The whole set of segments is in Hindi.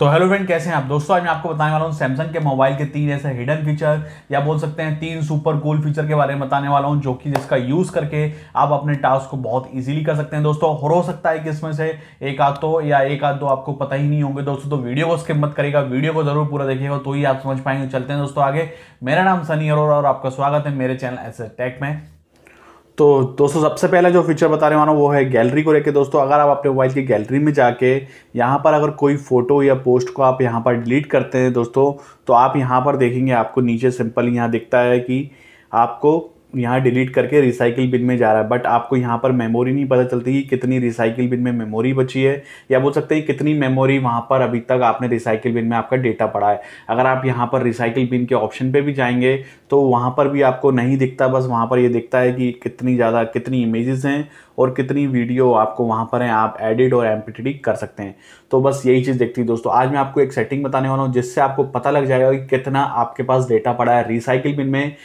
तो हेलो फ्रेंड, कैसे हैं आप? दोस्तों, आज मैं आपको बताने वाला हूँ सैमसंग के मोबाइल के तीन ऐसे हिडन फीचर या बोल सकते हैं तीन सुपर कूल फीचर के बारे में बताने वाला हूँ, जो कि जिसका यूज़ करके आप अपने टास्क को बहुत इजीली कर सकते हैं। दोस्तों और हो सकता है कि इसमें से एक आध तो या एक आध दो आपको पता ही नहीं होंगे। दोस्तों तो वीडियो को स्किप मत करेगा वीडियो को ज़रूर पूरा देखिएगा तो ही आप समझ पाएँगे। चलते हैं दोस्तों आगे। मेरा नाम सनी अरोरा और आपका स्वागत है मेरे चैनल एस टेक में। तो दोस्तों, सबसे पहले जो फीचर बताने वाला हूँ वो है गैलरी को लेके। दोस्तों, अगर आप अपने मोबाइल की गैलरी में जाके यहाँ पर अगर कोई फ़ोटो या पोस्ट को आप यहाँ पर डिलीट करते हैं दोस्तों तो आप यहाँ पर देखेंगे, आपको नीचे सिंपल यहाँ दिखता है कि आपको यहाँ डिलीट करके रिसाइकिल बिन में जा रहा है बट आपको यहाँ पर मेमोरी नहीं पता चलती कि कितनी रिसाइकिल बिन में मेमोरी बची है, या बोल सकते हैं कितनी मेमोरी वहाँ पर अभी तक आपने रिसाइकिल बिन में आपका डेटा पड़ा है। अगर आप यहाँ पर रिसाइकिल बिन के ऑप्शन पे भी जाएँगे तो वहाँ पर भी आपको नहीं दिखता, बस वहाँ पर ये दिखता है कि कितनी ज़्यादा कितनी इमेजेस हैं और कितनी वीडियो आपको वहाँ पर हैं, आप एडिट और एम कर सकते हैं। तो बस यही चीज़ देखती है दोस्तों। आज मैं आपको एक सेटिंग बताने वाला हूँ, जिससे आपको पता लग जाएगा कि कितना आपके पास डेटा पड़ा है रिसाइकिल बिन में,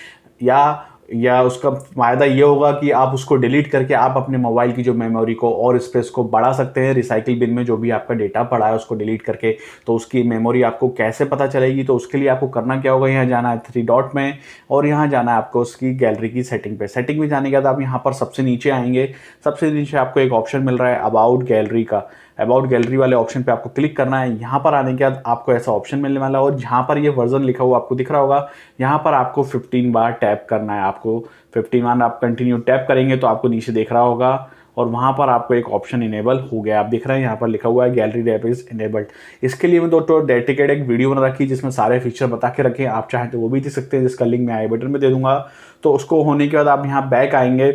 या या उसका फ़ायदा ये होगा कि आप उसको डिलीट करके आप अपने मोबाइल की जो मेमोरी को और स्पेस को बढ़ा सकते हैं रिसाइकिल बिन में जो भी आपका डेटा पड़ा है उसको डिलीट करके तो उसकी मेमोरी आपको कैसे पता चलेगी? तो उसके लिए आपको करना क्या होगा? यहाँ जाना है थ्री डॉट में और यहाँ जाना है आपको उसकी गैलरी की सेटिंग पे। सेटिंग में जाने के बाद आप यहाँ पर सबसे नीचे आएँगे। सबसे नीचे आपको एक ऑप्शन मिल रहा है अबाउट गैलरी का। अबाउट गैलरी वाले ऑप्शन पे आपको क्लिक करना है। यहाँ पर आने के बाद आपको ऐसा ऑप्शन मिलने वाला है और जहाँ पर ये वर्जन लिखा हुआ आपको दिख रहा होगा, यहाँ पर आपको 15 बार टैप करना है आपको। 15 बार आप कंटिन्यू टैप करेंगे तो आपको नीचे देख रहा होगा और वहाँ पर आपको एक ऑप्शन इनेबल हो गया। आप दिख रहे हैं यहाँ पर लिखा हुआ है गैलरी रैप इज़ इनेबल्ड इसके लिए मैं दो तो डेडिकेट एक वीडियो बना रखी जिसमें सारे फीचर बता के रखें। आप चाहें तो वो भी दे सकते हैं, जिसका लिंक मैं आई बटन में दे दूँगा। तो उसको होने के बाद आप यहाँ बैक आएँगे।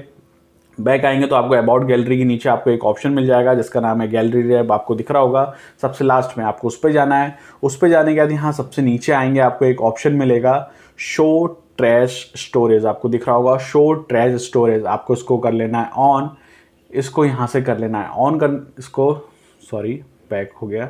बैक आएँगे तो आपको अबाउट गैलरी के नीचे आपको एक ऑप्शन मिल जाएगा, जिसका नाम है गैलरी रैप आपको दिख रहा होगा। सबसे लास्ट में आपको उस पर जाना है। उस पर जाने के बाद यहाँ सबसे नीचे आएँगे, आपको एक ऑप्शन मिलेगा। शो ट्रैश स्टोरेज आपको दिख रहा होगा। शो ट्रैश स्टोरेज आपको इसको कर लेना है ऑन इसको यहाँ से कर लेना है ऑन कर, इसको सॉरी बैक हो गया।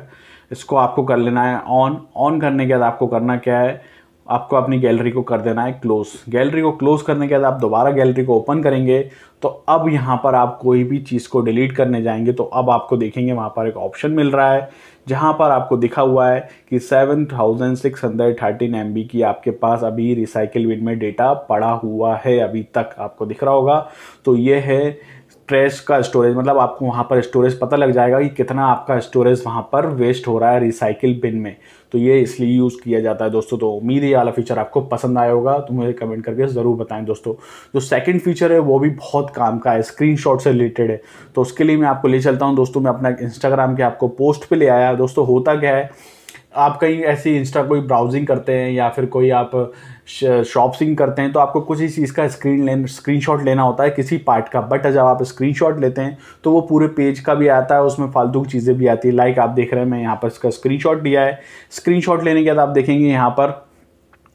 इसको आपको कर लेना है ऑन ऑन करने के बाद आपको करना क्या है? आपको अपनी गैलरी को कर देना है क्लोज। गैलरी को क्लोज करने के बाद आप दोबारा गैलरी को ओपन करेंगे तो अब यहाँ पर आप कोई भी चीज़ को डिलीट करने जाएँगे तो अब आपको देखेंगे वहाँ पर एक ऑप्शन मिल रहा है, जहाँ पर आपको दिखा हुआ है कि seven thousand six hundred thirteen M B की आपके पास अभी रिसाइकिल बिन में डेटा पड़ा हुआ है, अभी तक आपको दिख रहा होगा। तो ये है ट्रेस का स्टोरेज मतलब आपको वहाँ पर स्टोरेज पता लग जाएगा कि कितना आपका स्टोरेज वहाँ पर वेस्ट हो रहा है रिसाइकिल बिन में। तो ये इसलिए यूज़ किया जाता है दोस्तों। तो उम्मीद है वाला फीचर आपको पसंद आया होगा। तो मुझे कमेंट करके ज़रूर बताएँ दोस्तों। जो सेकंड फीचर है, वो भी बहुत काम का है स्क्रीन से रिलेटेड है। तो उसके लिए मैं आपको ले चलता हूँ दोस्तों। मैं अपना इंस्टाग्राम के आपको पोस्ट पर ले आया। दोस्तों, होता क्या है? आप कहीं ऐसी इंस्टा कोई ब्राउजिंग करते हैं या फिर कोई आप शॉपिंग करते हैं तो आपको कुछ ही चीज़ का स्क्रीन लेन स्क्रीनशॉट लेना होता है किसी पार्ट का। बट जब आप स्क्रीनशॉट लेते हैं तो वो पूरे पेज का भी आता है, उसमें फालतू की चीज़ें भी आती है। लाइक आप देख रहे हैं, मैं यहाँ पर इसका स्क्रीनशॉट लिया है। स्क्रीनशॉट लेने के बाद आप देखेंगे यहाँ पर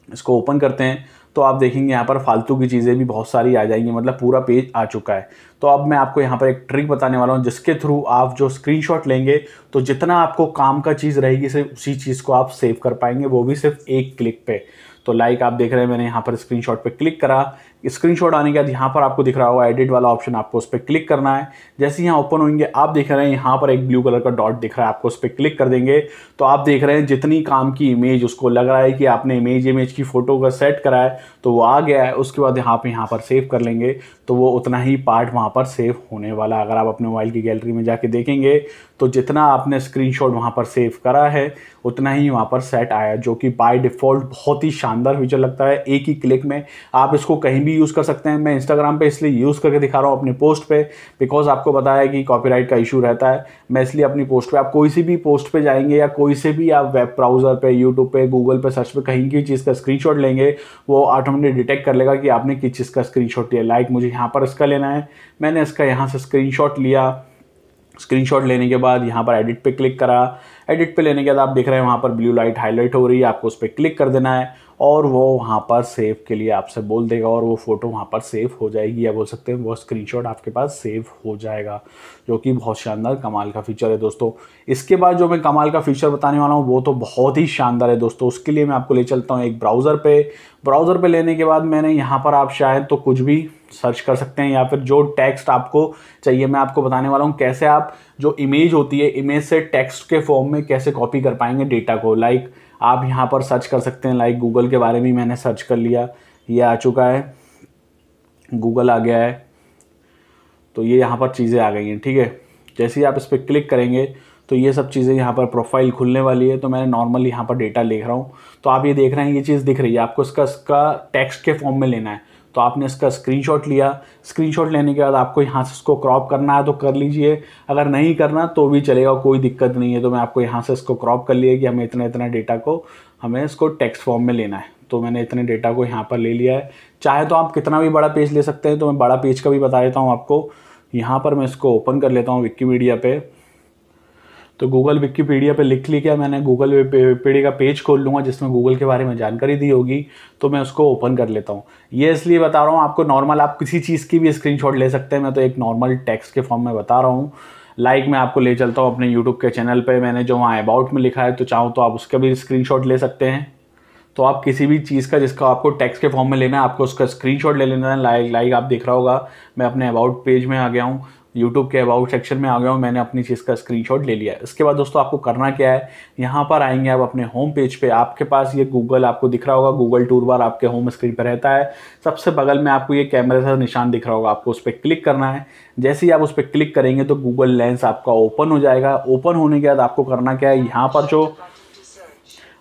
इसको ओपन करते हैं। तो आप देखेंगे यहाँ पर फालतू की चीज़ें भी बहुत सारी आ जाएँगी मतलब पूरा पेज आ चुका है। तो अब मैं आपको यहाँ पर एक ट्रिक बताने वाला हूँ, जिसके थ्रू आप जो स्क्रीनशॉट लेंगे तो जितना आपको काम का चीज़ रहेगी, सिर्फ़ उसी चीज़ को आप सेव कर पाएँगे, वो भी सिर्फ़ एक क्लिक पे। तो लाइक आप देख रहे हैं, मैंने यहाँ पर स्क्रीनशॉट पे क्लिक करा स्क्रीनशॉट आने के बाद यहाँ पर आपको दिख रहा होगा एडिट वाला ऑप्शन आपको उस पर क्लिक करना है। जैसे यहाँ ओपन होंगे, आप देख रहे हैं यहाँ पर एक ब्लू कलर का डॉट दिख रहा है, आपको उस पर क्लिक कर देंगे। तो आप देख रहे हैं जितनी काम की इमेज, उसको लग रहा है कि आपने इमेज इमेज की फ़ोटो का सेट करा है तो वो आ गया है, उसके बाद यहाँ पर यहाँ पर सेव कर लेंगे। तो वो उतना ही पार्ट वहाँ पर सेव होने वाला अगर आप अपने मोबाइल की गैलरी में जाके देखेंगे। तो जितना आपने स्क्रीनशॉट वहाँ पर सेव करा है, उतना ही वहाँ पर सेट आया, जो कि बाय डिफ़ॉल्ट बहुत ही शानदार फीचर लगता है। एक ही क्लिक में आप इसको कहीं भी यूज़ कर सकते हैं। मैं इंस्टाग्राम पे इसलिए यूज़ करके दिखा रहा हूँ अपनी पोस्ट पे बिकॉज़ आपको बताया कि कॉपीराइट का इशू रहता है। मैं इसलिए अपनी पोस्ट पे, आप कोई सी भी पोस्ट पे जाएँगे या कोई से भी आप वेब ब्राउज़र पे यूट्यूब पे गूगल पे सर्च पे कहीं की चीज़ का स्क्रीन लेंगे, वो ऑटोमेटिक डिटेक्ट कर लेगा कि आपने किस चीज़ का स्क्रीन लिया। लाइक मुझे यहाँ पर इसका लेना है। मैंने इसका यहाँ से स्क्रीन लिया। स्क्रीनशॉट लेने के बाद यहाँ पर एडिट पे क्लिक करा। एडिट पे लेने के बाद आप देख रहे हैं वहाँ पर ब्लू लाइट हाईलाइट हो रही है। आपको उस पर क्लिक कर देना है। और वो वहाँ पर सेव के लिए आपसे बोल देगा और वो फ़ोटो वहाँ पर सेव हो जाएगी। या बोल सकते हैं वो स्क्रीनशॉट आपके पास सेव हो जाएगा, जो कि बहुत शानदार कमाल का फीचर है दोस्तों। इसके बाद जो मैं कमाल का फीचर बताने वाला हूँ, वो तो बहुत ही शानदार है दोस्तों। उसके लिए मैं आपको ले चलता हूँ एक ब्राउज़र पे। ब्राउज़र पे लेने के बाद मैंने यहाँ पर आप शायद तो कुछ भी सर्च कर सकते हैं, या फिर जो टेक्स्ट आपको चाहिए, मैं आपको बताने वाला हूँ कैसे आप जो इमेज होती है इमेज से टेक्स्ट के फॉर्म में कैसे कॉपी कर पाएँगे डेटा को। लाइक आप यहाँ पर सर्च कर सकते हैं लाइक गूगल के बारे में मैंने सर्च कर लिया, ये आ चुका है। गूगल आ गया है। तो ये यहाँ पर चीज़ें आ गई हैं, ठीक है? जैसे ही आप इस पर क्लिक करेंगे तो ये सब चीज़ें यहाँ पर प्रोफ़ाइल खुलने वाली है। तो मैंने नॉर्मल यहाँ पर डेटा लिख रहा हूँ। तो आप ये देख रहे हैं, ये चीज़ दिख रही है। आपको इसका इसका टेक्स्ट के फॉर्म में लेना है। तो आपने इसका स्क्रीनशॉट लिया। स्क्रीनशॉट लेने के बाद आपको यहाँ से इसको क्रॉप करना है तो कर लीजिए। अगर नहीं करना तो भी चलेगा, कोई दिक्कत नहीं है। तो मैं आपको यहाँ से इसको क्रॉप कर लिया कि हमें इतना इतना डेटा को हमें इसको टेक्स्ट फॉर्म में लेना है। तो मैंने इतने डेटा को यहाँ पर ले लिया है। चाहे तो आप कितना भी बड़ा पेज ले सकते हैं तो मैं बड़ा पेज का भी बता देता हूँ आपको। यहाँ पर मैं इसको ओपन कर लेता हूँ विकीमीडिया पे। तो गूगल विकीपीडिया पे लिख ली क्या मैंने? गूगल विकीपीडिया का पेज खोल लूँगा, जिसमें गूगल के बारे में जानकारी दी होगी तो मैं उसको ओपन कर लेता हूँ। ये इसलिए बता रहा हूँ, आपको नॉर्मल आप किसी चीज़ की भी स्क्रीनशॉट ले सकते हैं। मैं तो एक नॉर्मल टेक्स्ट के फॉर्म में बता रहा हूँ। लाइक like मैं आपको ले चलता हूँ अपने यूट्यूब के चैनल पर मैंने जो वहाँ अबाउट में लिखा है तो चाहूँ तो आप उसका भी स्क्रीन ले सकते हैं। तो आप किसी भी चीज़ का, जिसका आपको टैक्स के फॉर्म में लेना है, आपको उसका स्क्रीनशॉट ले लेना है। लाइक लाइक आप देख रहा होगा, मैं अपने अबाउट पेज में आ गया हूँ। यूट्यूब के अबाउट सेक्शन में आ गया हूँ, मैंने अपनी चीज़ का स्क्रीनशॉट ले लिया है। इसके बाद दोस्तों, आपको करना क्या है? यहाँ पर आएँगे आप अपने होम पेज पे। आपके पास ये गूगल आपको दिख रहा होगा गूगल टूर बार आपके होम स्क्रीन पर रहता है। सबसे बगल में आपको ये कैमरे का निशान दिख रहा होगा। आपको उस पर क्लिक करना है। जैसे ही आप उस पर क्लिक करेंगे तो गूगल लेंस आपका ओपन हो जाएगा। ओपन होने के बाद आपको करना क्या है? यहाँ पर जो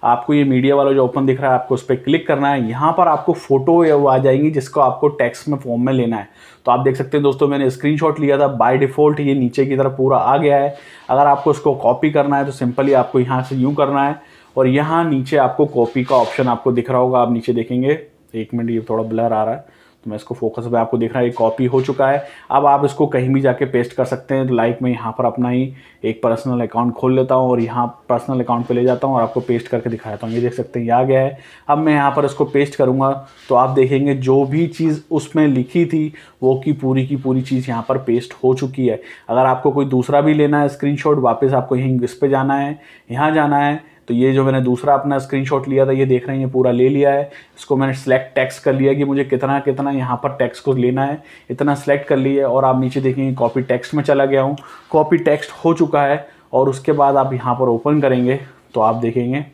आपको ये मीडिया वाला जो ओपन दिख रहा है, आपको उस पर क्लिक करना है। यहाँ पर आपको फ़ोटो आ जाएँगी जिसको आपको टेक्स्ट में फॉर्म में लेना है। तो आप देख सकते हैं दोस्तों, मैंने स्क्रीनशॉट लिया था। बाय डिफ़ॉल्ट ये नीचे की तरफ़ पूरा आ गया है। अगर आपको उसको कॉपी करना है तो सिंपली आपको यहाँ से यूँ करना है और यहाँ नीचे आपको कॉपी का ऑप्शन आपको दिख रहा होगा। आप नीचे देखेंगे। एक मिनट ये थोड़ा ब्लर आ रहा है। तो मैं इसको फोकस पे आपको दिख रहा है कॉपी हो चुका है। अब आप इसको कहीं भी जाके पेस्ट कर सकते हैं। तो लाइक मैं यहाँ पर अपना ही एक पर्सनल अकाउंट खोल लेता हूँ और यहाँ पर्सनल अकाउंट पे ले जाता हूँ और आपको पेस्ट करके दिखाता हूँ। ये देख सकते हैं, ये आ गया है। अब मैं यहाँ पर इसको पेस्ट करूँगा। तो आप देखेंगे, जो भी चीज़ उसमें लिखी थी, वो की पूरी की पूरी चीज़ यहाँ पर पेस्ट हो चुकी है। अगर आपको कोई दूसरा भी लेना है स्क्रीन वापस आपको यहीं इस पर जाना है, यहाँ जाना है तो ये जो मैंने दूसरा अपना स्क्रीनशॉट लिया था, ये देख रहे हैं, ये पूरा ले लिया है। इसको मैंने सेलेक्ट टैक्स कर लिया कि मुझे कितना कितना यहाँ पर टैक्स को लेना है। इतना सेलेक्ट कर लिया और आप नीचे देखेंगे कॉपी टेक्स्ट में चला गया हूँ। कॉपी टेक्स्ट हो चुका है और उसके बाद आप यहाँ पर ओपन करेंगे तो आप देखेंगे।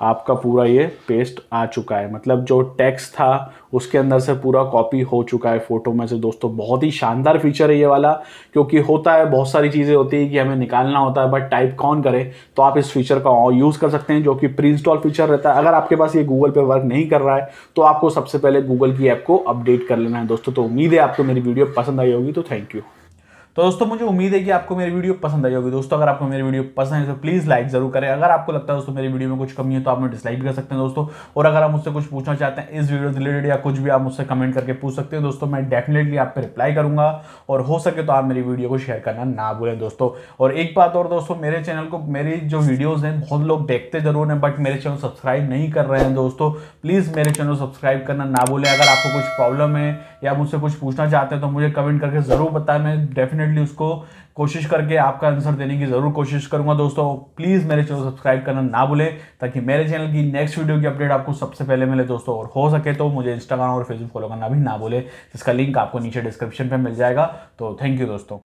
आपका पूरा ये पेस्ट आ चुका है। मतलब जो टेक्स्ट था, उसके अंदर से पूरा कॉपी हो चुका है फ़ोटो में से। दोस्तों, बहुत ही शानदार फीचर है ये वाला, क्योंकि होता है, बहुत सारी चीज़ें होती है कि हमें निकालना होता है बट टाइप कौन करे? तो आप इस फीचर का यूज़ कर सकते हैं, जो कि प्री इंस्टॉल फीचर रहता है। अगर आपके पास ये गूगल पे वर्क नहीं कर रहा है तो आपको सबसे पहले गूगल की ऐप को अपडेट कर लेना है। दोस्तों तो उम्मीद है आपको मेरी वीडियो पसंद आई होगी तो थैंक यू तो दोस्तों, मुझे उम्मीद है कि आपको मेरी वीडियो पसंद आई होगी। दोस्तों, अगर आपको मेरी वीडियो पसंद है तो प्लीज़ लाइक ज़रूर करें। अगर आपको लगता है दोस्तों, मेरी वीडियो में कुछ कमी है तो आप डिसलाइक कर सकते हैं दोस्तों। और अगर आप मुझसे कुछ पूछना चाहते हैं, इस वीडियो रिलेटेड या कुछ भी आप मुझसे कमेंट करके पूछ सकते हैं, दोस्तों, मैं डेफिनेटली आप पर रिप्लाई करूँगा। और हो सके तो आप मेरी वीडियो को शेयर करना ना भूलें दोस्तों। और एक बात और दोस्तों, मेरे चैनल को, मेरी जो वीडियोज़ हैं, बहुत लोग देखते ज़रूर हैं बट मेरे चैनल सब्सक्राइब नहीं कर रहे हैं दोस्तों। प्लीज़ मेरे चैनल सब्सक्राइब करना ना भूलें। अगर आपको कुछ प्रॉब्लम है या मुझसे कुछ पूछना चाहते हैं तो मुझे कमेंट करके ज़रूर बताएँ। मैं डेफिनेटली उसको कोशिश करके आपका आंसर देने की ज़रूर कोशिश करूँगा दोस्तों। प्लीज़ मेरे चैनल सब्सक्राइब करना ना भूलें, ताकि मेरे चैनल की नेक्स्ट वीडियो की अपडेट आपको सबसे पहले मिले दोस्तों। और हो सके तो मुझे इंस्टाग्राम और फेसबुक फॉलो करना भी ना भूले, जिसका लिंक आपको नीचे डिस्क्रिप्शन पर मिल जाएगा। तो थैंक यू दोस्तों।